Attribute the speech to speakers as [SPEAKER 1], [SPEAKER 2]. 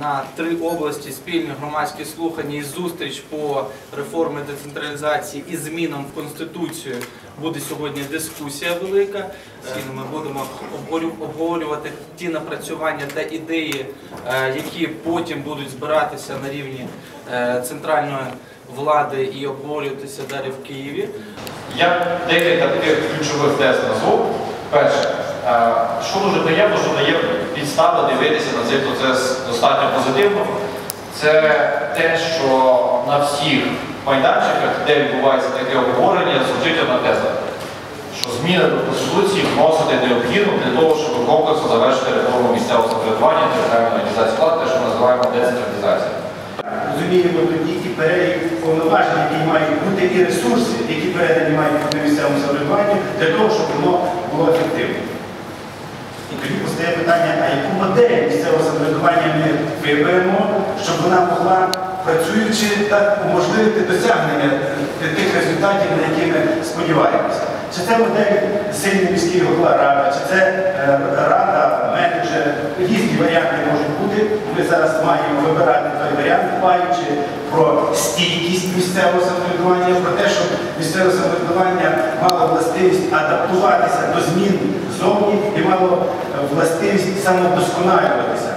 [SPEAKER 1] на три області спільні громадські слухання і зустріч по реформі децентралізації і змінам в Конституцію буде сьогодні дискусія велика. Е, Ми будемо обговорювати ті напрацювання та ідеї, е, які потім будуть збиратися на рівні е, центральної влади і обговорюватися далі в Києві.
[SPEAKER 2] Я декілька таких ключових тез назву. Перше, що дуже приємно, що дає підстави дивитися на цей процес достатньо позитивно, це те, що на всіх майданчиках, де відбувається таке обговорення, звучить одна теза, що зміни до Конституції вносити необхідно для того, щоб комплексно завершити реформу місцевого самоврядування, територіальної організації влади, те, що ми називаємо децентралізацією.
[SPEAKER 3] Розуміємо тоді і перелік повноважень, які мають бути, і ресурси, які передані мають бути місцевому самоврядуванню, для того, щоб воно було ефективно. І тоді постає питання, а яку модель місцевого самоврядування ми виберемо, щоб вона могла, працюючи, так уможливити досягнення тих результатів, на які ми сподіваємося. Чи це модель сильний міський голова рада, чи це е, рада, менеджер, різні варіанти можуть бути. Ми зараз маємо вибирати той варіант, дбаючи про стійкість місцевого самоврядування, про те, щоб місцеве самоврядування мало властивість адаптуватися до змін зовні і мало е, властивість самовдосконалюватися.